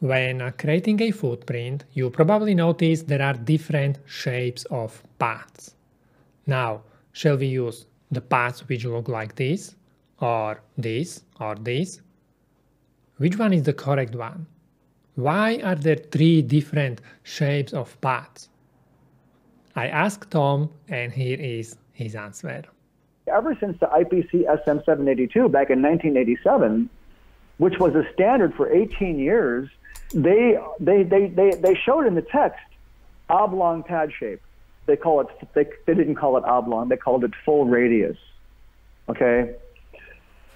When uh, creating a footprint, you probably notice there are different shapes of paths. Now, shall we use the paths which look like this, or this, or this? Which one is the correct one? Why are there three different shapes of paths? I asked Tom, and here is his answer. Ever since the IPC SM 782 back in 1987, which was a standard for 18 years, they, they, they, they, they showed in the text oblong pad shape. They call it, they, they didn't call it oblong, they called it full radius. Okay?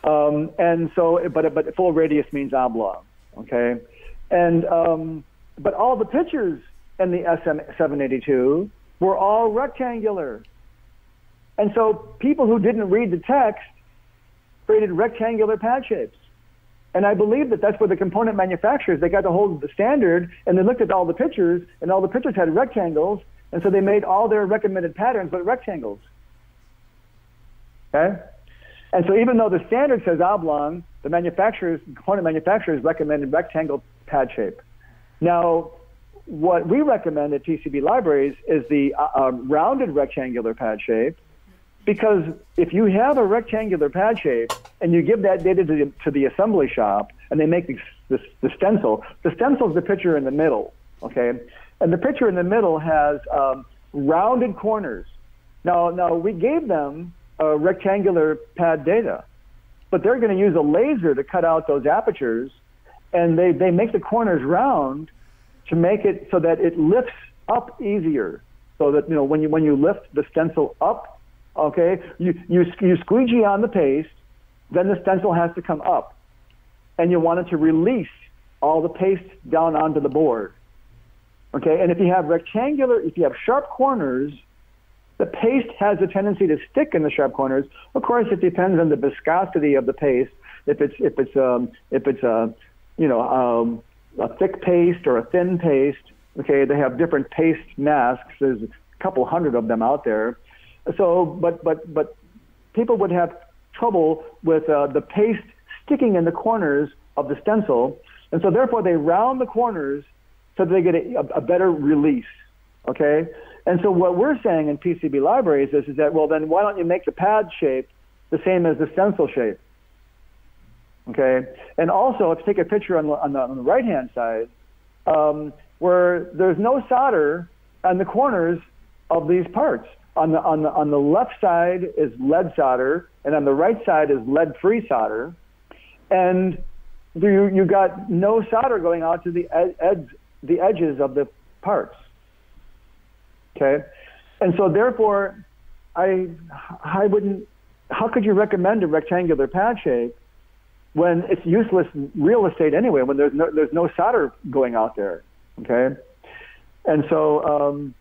Um, and so, but, but full radius means oblong. Okay? And, um, but all the pictures in the SM782 were all rectangular. And so people who didn't read the text created rectangular pad shapes. And I believe that that's where the component manufacturers, they got a hold of the standard and they looked at all the pictures and all the pictures had rectangles. And so they made all their recommended patterns, but rectangles. Okay? And so even though the standard says oblong, the manufacturers, component manufacturers recommended rectangle pad shape. Now, what we recommend at PCB Libraries is the uh, uh, rounded rectangular pad shape, because if you have a rectangular pad shape and you give that data to the, to the assembly shop and they make the, the, the stencil, the stencil is the picture in the middle, okay? And the picture in the middle has um, rounded corners. Now, now we gave them a rectangular pad data, but they're going to use a laser to cut out those apertures, and they, they make the corners round to make it so that it lifts up easier. So that you know when you when you lift the stencil up, okay, you you you squeegee on the paste, then the stencil has to come up, and you want it to release all the paste down onto the board. Okay, and if you have rectangular, if you have sharp corners, the paste has a tendency to stick in the sharp corners. Of course, it depends on the viscosity of the paste. If it's if it's um, if it's a you know um, a thick paste or a thin paste. Okay, they have different paste masks. There's a couple hundred of them out there. So, but but but people would have trouble with uh, the paste sticking in the corners of the stencil, and so therefore they round the corners so that they get a, a better release. Okay, and so what we're saying in PCB libraries is, is that well then why don't you make the pad shape the same as the stencil shape? Okay, and also let's take a picture on the, on the, on the right hand side um, where there's no solder on the corners of these parts. On the, on the, on the left side is lead solder, and on the right side is lead free solder. And you, you got no solder going out to the, ed, ed, the edges of the parts. Okay? And so, therefore, I, I wouldn't, how could you recommend a rectangular pad shape when it's useless real estate anyway, when there's no, there's no solder going out there. Okay. And so, um,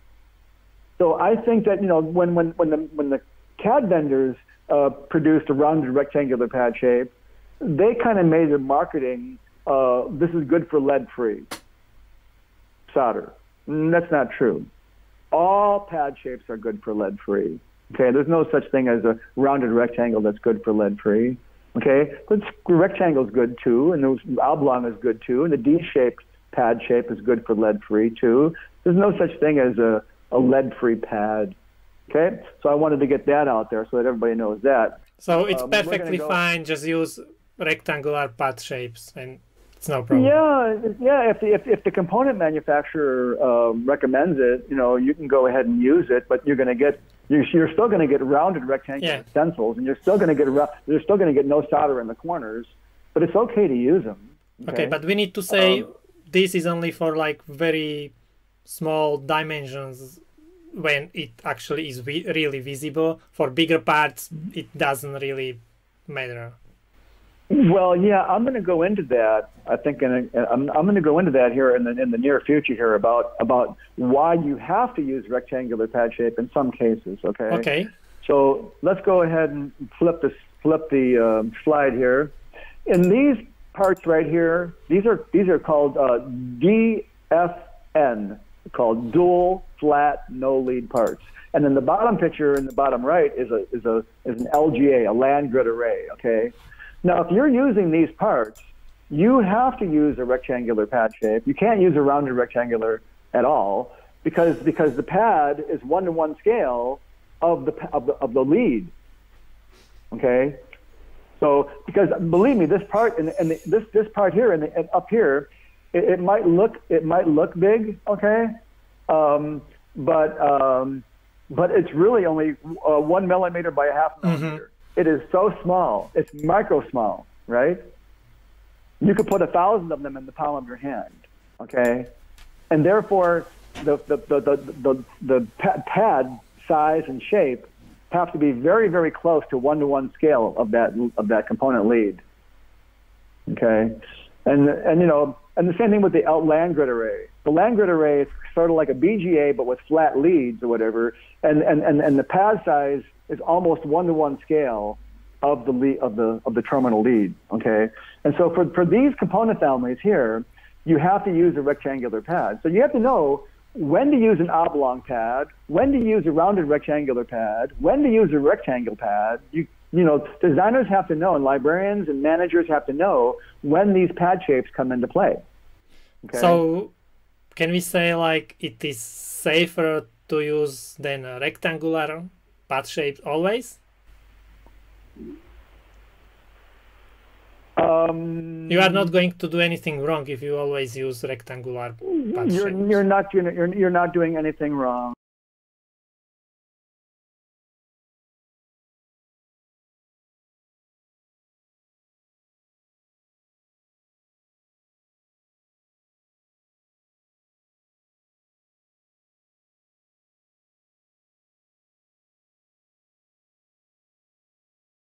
so I think that, you know, when, when, when the, when the CAD vendors, uh, produced a rounded rectangular pad shape, they kind of made their marketing, uh, this is good for lead free solder. And that's not true. All pad shapes are good for lead free. Okay, there's no such thing as a rounded rectangle that's good for lead free. Okay, the rectangle is good too, and the oblong is good too, and the D-shaped pad shape is good for lead-free too. There's no such thing as a, a lead-free pad. Okay, so I wanted to get that out there so that everybody knows that. So it's um, perfectly go... fine. Just use rectangular pad shapes, and it's no problem. Yeah, yeah. If the if, if the component manufacturer um, recommends it, you know, you can go ahead and use it, but you're going to get you're, you're still going to get rounded rectangular yeah. stencils, and you're still going to get you're still going to get no solder in the corners. But it's okay to use them. Okay, okay but we need to say um, this is only for like very small dimensions when it actually is vi- really visible. For bigger parts, it doesn't really matter. Well, yeah, I'm going to go into that. I think in a, I'm, I'm going to go into that here in the in the near future here about about why you have to use rectangular pad shape in some cases. Okay. Okay. So let's go ahead and flip this flip the um, slide here. In these parts right here, these are these are called uh, DFN, called dual flat no lead parts. And then the bottom picture in the bottom right is a is a is an LGA, a land grid array. Okay. Now, if you're using these parts, you have to use a rectangular pad shape. You can't use a rounded rectangular at all because because the pad is one to one scale of the of the, of the lead. Okay, so because believe me, this part and, and this this part here and, and up here, it, it, might look it might look big. Okay, um, but um, but it's really only uh, one millimeter by a half mm-hmm. millimeter. Mm-hmm. It is so small. It's micro small, right? You could put a thousand of them in the palm of your hand. Okay, and therefore the the the the, the, the pad size and shape have to be very very close to one to one scale of that of that component lead. Okay, and and you know and the same thing with the land grid array. The land grid array is sort of like a BGA but with flat leads or whatever, and and and, and the pad size is almost one to one scale of the lead, of the of the terminal lead. Okay, and so for for these component families here, you have to use a rectangular pad. So you have to know when to use an oblong pad, when to use a rounded rectangular pad, when to use a rectangle pad. You, you know, designers have to know, and librarians and managers have to know when these pad shapes come into play. Okay? So, can we say like it is safer to use than a rectangular pad shape always? Um, you are not going to do anything wrong if you always use rectangular. You're, you're not you're, you're not doing anything wrong.